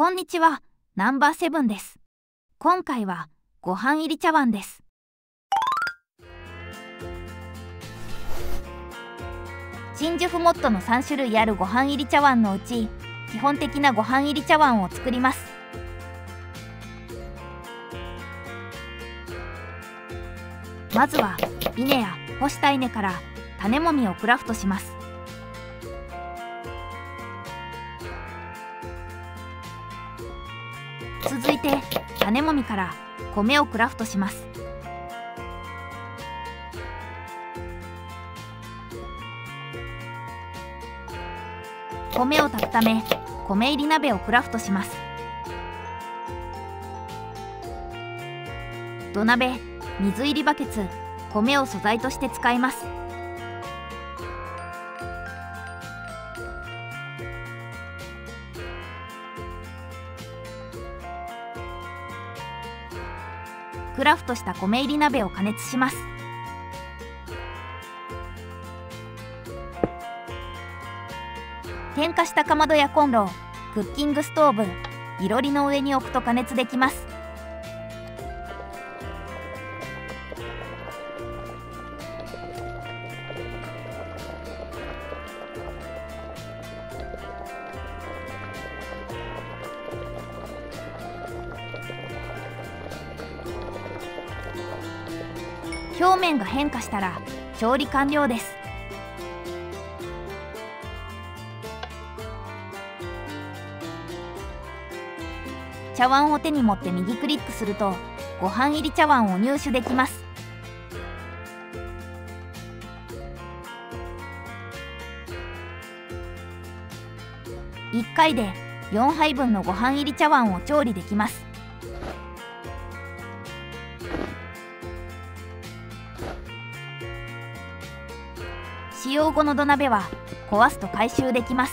こんにちは、ナンバーセブンです。今回はご飯入り茶碗です。真珠ふモットの3種類あるご飯入り茶碗のうち、基本的なご飯入り茶碗を作ります。まずは稲や干した稲から種もみをクラフトします種もみから米をクラフトします。米を炊くため米入り鍋をクラフトします。土鍋水入りバケツ米を素材として使います。クラフトした米入り鍋を加熱します。点火したかまどやコンロクッキングストーブいろりの上に置くと加熱できます。表面が変化したら調理完了です。茶碗を手に持って右クリックするとご飯入り茶碗を入手できます。1回で4杯分のご飯入り茶碗を調理できます。使用後の土鍋は壊すと回収できます。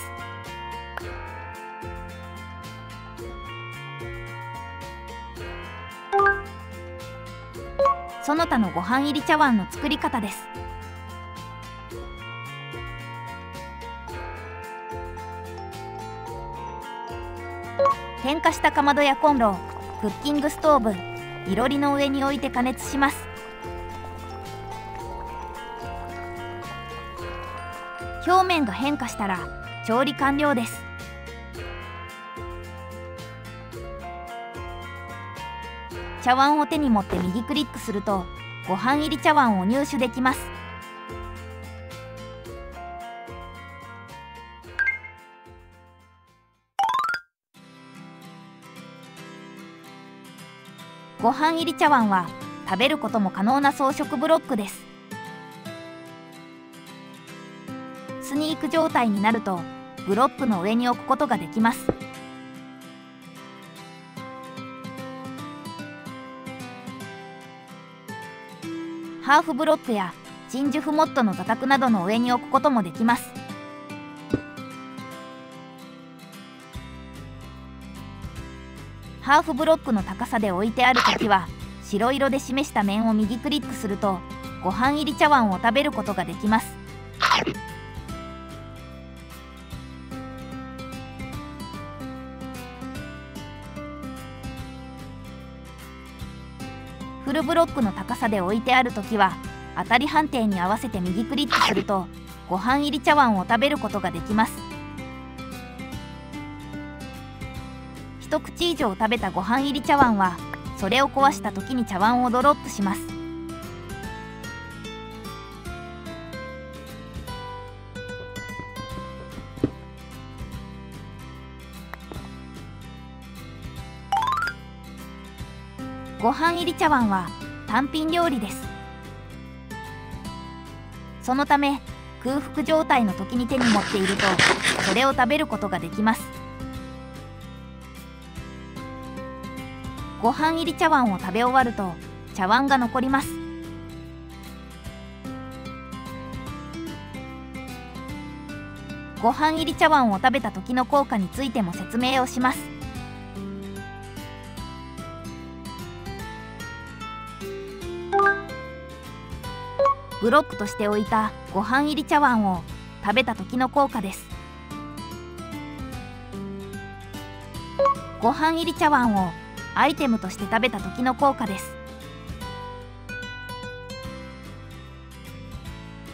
その他のご飯入り茶碗の作り方です。点火したかまどやコンロクッキングストーブいろりの上に置いて加熱します。表面が変化したら調理完了です。茶碗を手に持って右クリックするとご飯入り茶碗を入手できます。ご飯入り茶碗は食べることも可能な装飾ブロックです。スニーク状態になるとブロックの上に置くことができます。ハーフブロックや真珠フモットの座卓などの上に置くこともできます。ハーフブロックの高さで置いてある時は白色で示した面を右クリックするとご飯入り茶碗を食べることができます。フルブロックの高さで置いてある時は当たり判定に合わせて右クリックするとご飯入り茶碗を食べることができます。一口以上食べたご飯入り茶碗はそれを壊した時に茶碗をドロップします。ご飯入り茶碗は単品料理です。そのため空腹状態の時に手に持っているとそれを食べることができます。ご飯入り茶碗を食べ終わると茶碗が残ります。ご飯入り茶碗を食べた時の効果についても説明をします。ブロックとして置いたご飯入り茶碗を食べた時の効果です。ご飯入り茶碗をアイテムとして食べた時の効果です。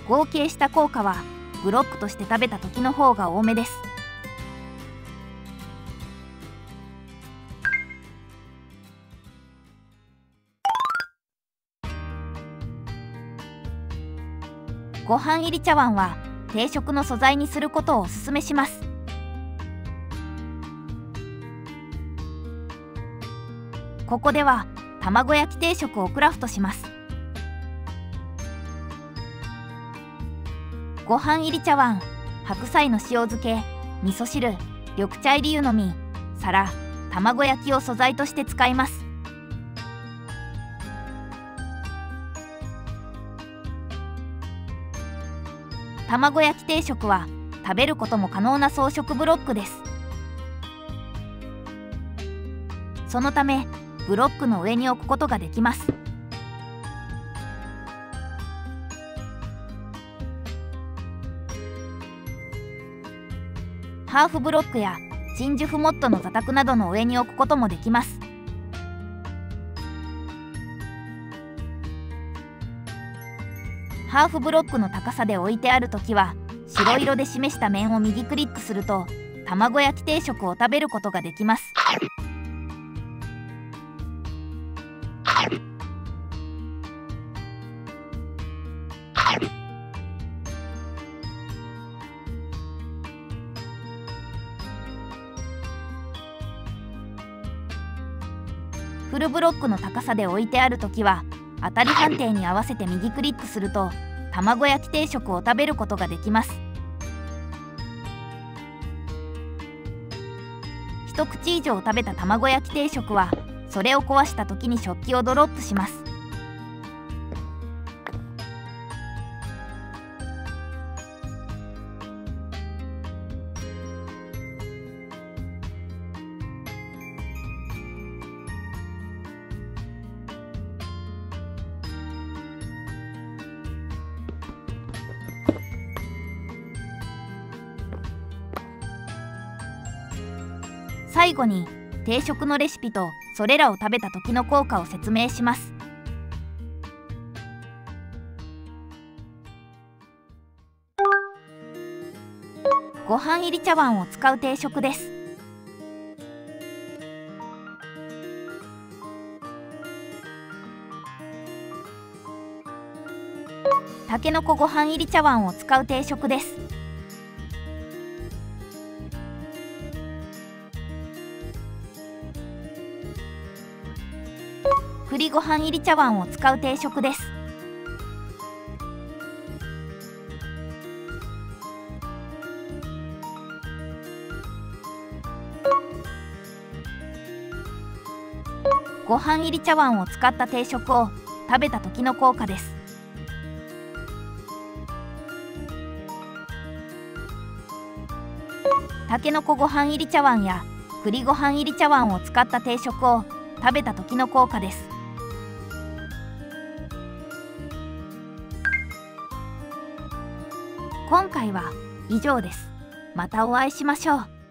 合計した効果はブロックとして食べた時の方が多めです。ご飯入り茶碗は定食の素材にすることをおすすめします。ここでは卵焼き定食をクラフトします。ご飯入り茶碗白菜の塩漬け味噌汁緑茶入り湯飲み皿卵焼きを素材として使います。卵焼き定食は食べることも可能な装飾ブロックです。そのためブロックの上に置くことができます。ハーフブロックや真珠フモットの座卓などの上に置くこともできます。ハーフブロックの高さで置いてある時は白色で示した面を右クリックすると卵焼き定食を食べることができます。フルブロックの高さで置いてある時は当たり判定に合わせて右クリックすると卵焼き定食を食べることができます。一口以上食べた卵焼き定食はそれを壊した時に食器をドロップします。最後に定食のレシピとそれらを食べた時の効果を説明します。ご飯入り茶碗を使う定食です。たけのこご飯入り茶碗を使う定食です。栗ご飯入り茶碗を使う定食です。ご飯入り茶碗を使った定食を食べた時の効果です。たけのこご飯入り茶碗や栗ご飯入り茶碗を使った定食を食べた時の効果です。回は以上です。またお会いしましょう。